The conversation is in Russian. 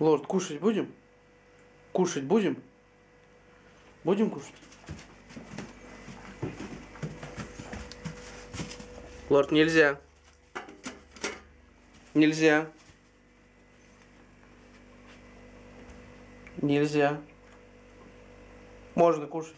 Лорд, кушать будем? Кушать будем? Будем кушать? Лорд, нельзя. Нельзя. Нельзя. Можно кушать.